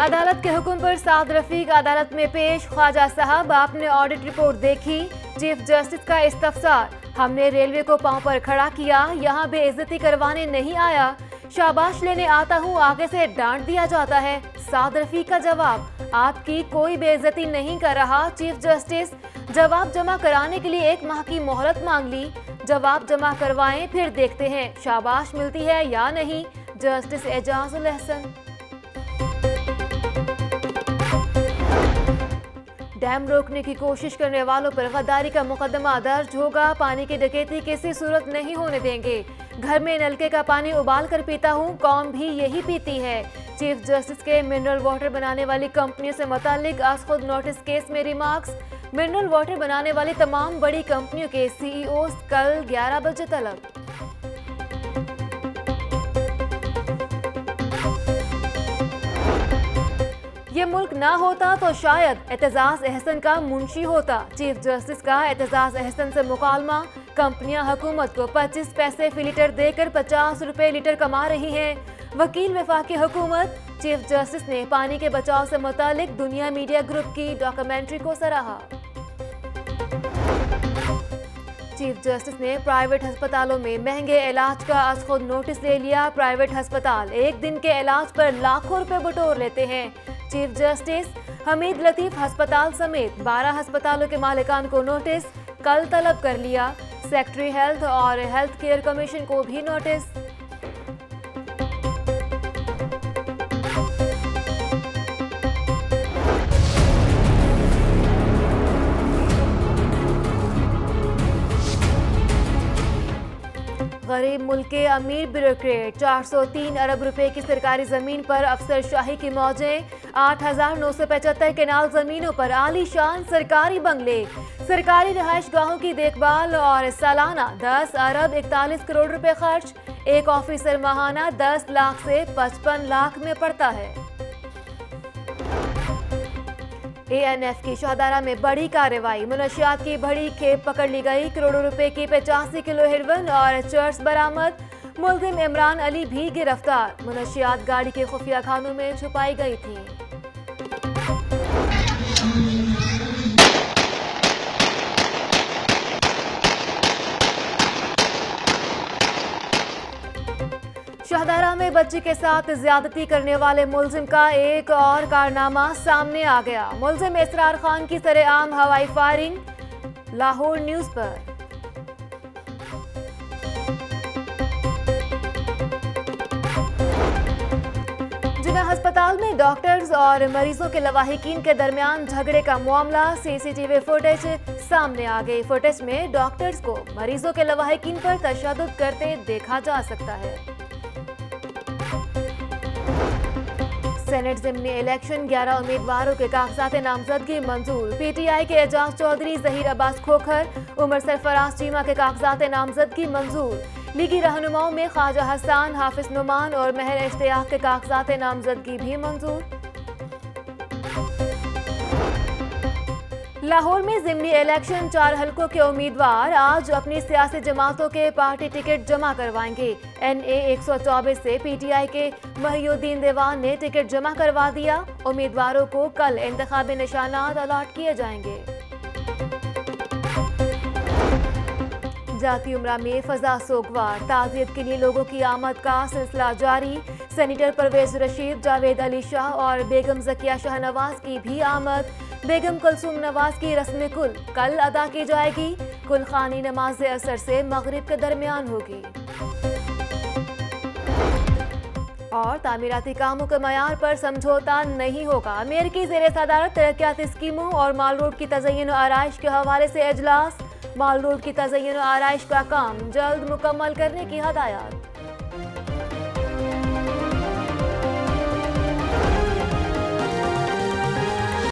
عدالت کے حکم پر سعد رفیق عدالت میں پیش، خواجہ صاحب، آپ نے آڈٹ رپورٹ دیکھی چیف جسٹس کا استفسار۔ ہم نے ریلوے کو پاؤں پر کھڑا کیا، یہاں بے عزتی کروانے نہیں آیا۔ شاباش لینے آتا ہوں، آگے سے ڈانٹ دیا جاتا ہے۔ سعد رفیق کا جواب۔ آپ کی کوئی بے عزتی نہیں کر رہا۔ چیف جسٹس جواب جمع کرانے کے لیے ایک ماہ کی مہلت مانگ لی۔ جواب جمع کروائیں، پھر دیکھتے ہیں شاباش ملتی ہے یا نہیں۔ جسٹس اعجاز الحسن۔ ڈیم روکنے کی کوشش کرنے والوں پر غداری کا مقدمہ درج ہوگا۔ پانی کی ڈکیتی کسی صورت نہیں ہونے دیں گے۔ گھر میں نلکے کا پانی ابال کر پیتا ہوں، قوم بھی یہی پیتی ہے۔ چیف جسٹس کے منرل واٹر بنانے والی کمپنیوں سے متعلق از خود نوٹس کیس میں ریمارکس۔ منرل واٹر بنانے والی تمام بڑی کمپنیوں کے سی ای اوز کل گیارہ بجے طلب۔ یہ ملک نہ ہوتا تو شاید اعتزاز احسن کا منشی ہوتا۔ چیف جسٹس کا اعتزاز احسن سے مکالمہ۔ کمپنیاں حکومت کو پچیس پیسے فی لیٹر دے کر پچاس روپے لیٹر کما رہی ہیں۔ وکیل وفاقی حکومت۔ چیف جسٹس نے پانی کے بچاؤ سے متعلق دنیا میڈیا گروپ کی ڈاکومنٹری کو سراہا۔ چیف جسٹس نے پرائیویٹ ہسپتالوں میں مہنگے علاج کا از خود نوٹس لے لیا۔ پرائیویٹ ہسپتال ایک دن کے علاج پر لاکھوں روپے بٹور لیتے ہیں۔ چیف جسٹس حمید لطیف ہسپتال سمیت بارہ ہسپتالوں کے مالکان کو نوٹس، کل طلب کر لیا۔ سیکٹری ہیلتھ اور ہیلتھ کیئر کمیشن کو بھی نوٹس۔ غریب ملک کے امیر بیوروکریٹ چار سو تین ارب روپے کی سرکاری زمین پر افسر شاہی کی موجیں، آٹھ ہزار نو سو پچہتر کنال زمینوں پر عالی شان سرکاری بنگلے۔ سرکاری رہائش گاہوں کی دیکھ بھال اور سالانہ دس ارب اکتالیس کروڑ روپے خرچ۔ ایک آفیسر ماہانہ دس لاکھ سے پچپن لاکھ میں پڑتا ہے۔ اے این ایف کی شہدارہ میں بڑی کارروائی، منشیات کی بڑی کھیپ پکڑ لی گئی، کروڑوں روپے کی پچاسی کلو ہیروین اور چرس برآمد۔ ملزم عمران علی بھی گرفتار، منشیات گاڑی کے خفیہ خانوں میں چھپائی گئی تھی شہدارہ میں بچی کے ساتھ زیادتی کرنے والے ملزم کا ایک اور کارنامہ سامنے آ گیا۔ ملزم اسرار خان کی سر عام ہوائی فائرنگ، لاہور نیوز پر۔ جنہ ہسپتال میں ڈاکٹرز اور مریضوں کے لواحقین کے درمیان جھگڑے کا معاملہ سی سی ٹی وی فوٹیج سامنے آ گئی۔ فوٹیج میں ڈاکٹرز کو مریضوں کے لواحقین پر تشدد کرتے دیکھا جا سکتا ہے۔ سینٹ ضمنی الیکشن گیارہ امیدواروں کے کاغذات نامزدگی منظور۔ پی ٹی آئی کے اعجاز چودھری، ظہیر عباس کھوکھر، عمر سرفراز چیمہ کے کاغذات نامزدگی منظور۔ لیگی رہنماؤں میں خواجہ حسان، حافظ نعمان اور مہر اشتیاق کے کاغذات نامزدگی بھی منظور۔ لاہور میں ضمنی الیکشن چار حلقوں کے امیدوار آج اپنی سیاسی جماعتوں کے پارٹی ٹکٹ جمع کروائیں گے۔ این اے ایک سو چوبیس سے پی ٹی آئی کے محی الدین دیوان نے ٹکٹ جمع کروا دیا۔ امیدواروں کو کل انتخابی نشانات الاٹ کیے جائیں گے۔ جاتی عمرہ میں فضا سوگوار۔ تعزیت کے لیے لوگوں کی آمد کا سلسلہ جاری۔ سینیٹر پرویز رشید، جاوید علی شاہ اور بیگم زکیہ شاہ نواز کی بھی آمد۔ بیگم کلثوم نواز کی رسم کل کل ادا کی جائے گی۔ کل خانی نماز اثر سے مغرب کے درمیان ہوگی۔ اور تعمیراتی کاموں کے معیار پر سمجھوتا نہیں ہوگا۔ امریکی زیر صدارت ترقیاتی اسکیموں اور مال روڈ کی تزئین و آرائش کے حوالے سے اجلاس۔ مال روڈ کی تزئین و آرائش کا کام جلد مکمل کرنے کی ہدایات۔